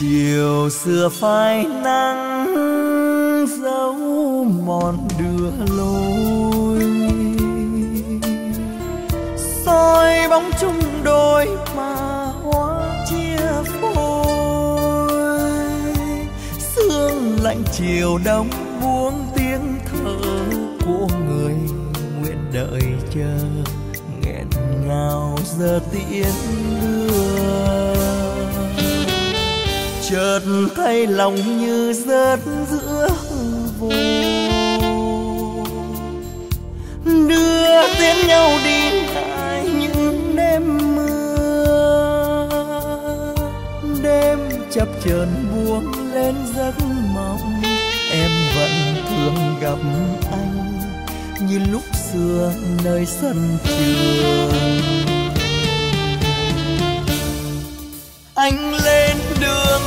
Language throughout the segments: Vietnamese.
chiều xưa phai nắng dấu mòn đưa lối. Soi bóng chung đôi mà hoa chia phôi. Sương lạnh chiều đông buông tiếng thở của người nguyện đợi chờ nghẹn ngào giờ tiễn đưa chợt thấy lòng như rớt giữa vô. Đưa tiến nhau đi lại những đêm mưa. Đêm chập chờn buông lên giấc mộng. Em vẫn thường gặp anh như lúc xưa nơi sân trường. Anh lên đường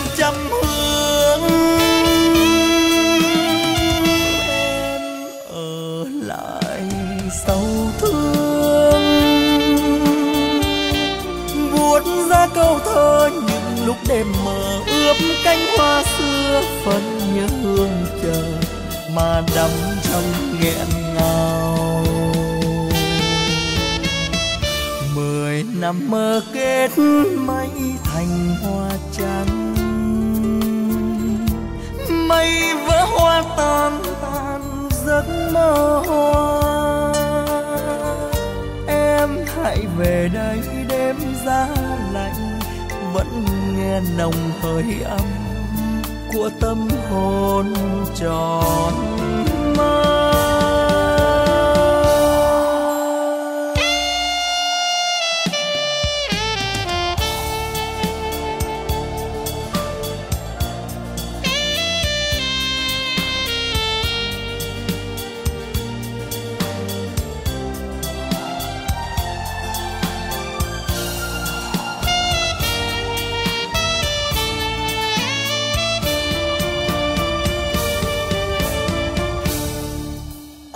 thơ những lúc đêm mờ ướp cánh hoa xưa phân nhớ hương chờ mà đắm trong nghẹn ngào. Mười năm mơ kết mây thành hoa trắng, mây vỡ hoa tan tan giấc mơ hoa. Em hãy về đây đêm giá lạnh vẫn nghe nồng hơi ấm của tâm hồn tròn mơ.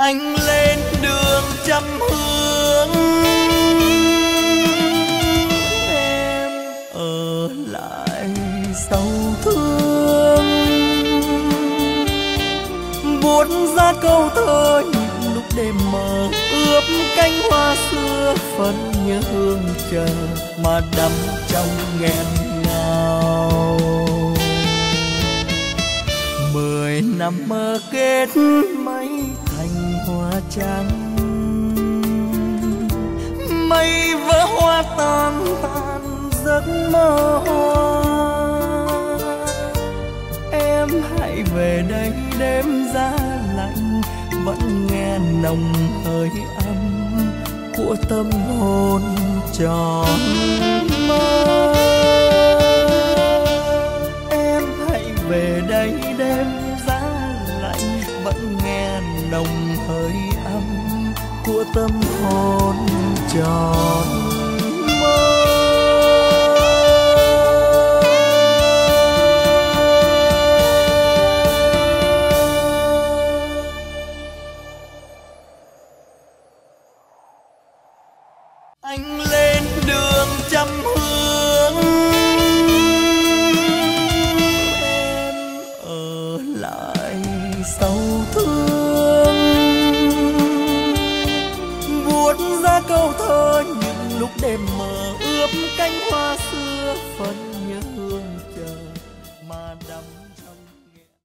Anh lên đường trăm hướng em ở lại sau thương. Buốt ra câu thơ những lúc đêm mờ ướp cánh hoa xưa phần nhớ hương chờ mà đắm trong nghẹn ngào. Mười năm mơ kết mây thành hoa trắng. Mây vỡ hoa tan tan, giấc mơ hoa. Em hãy về đây đêm giá lạnh, vẫn nghe nồng hơi ấm của tâm hồn tròn. Nồng hơi ấm của tâm hồn tròn anh lên câu thơ những lúc đêm mờ ướp cánh hoa xưa phân